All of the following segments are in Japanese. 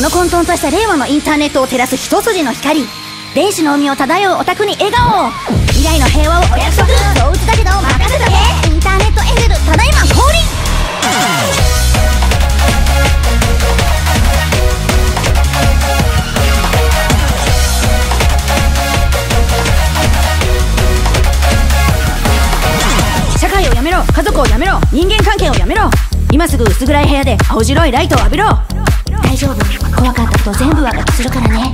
この混沌とした令和のインターネットを照らす一筋の光。電子の海を漂うオタクに笑顔。を未来の平和をお約束。そう打ちだけど任せとけ。インターネットエンジェルただいま降臨。社会をやめろ。家族をやめろ。人間関係をやめろ。今すぐ薄暗い部屋で青白いライトを浴びろ。大丈夫。怖かったこと全部はがきするからね。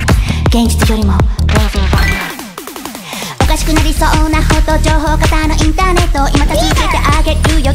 現実よりもおかしくなりそうなほど情報型のインターネットを今助けてあげるよ。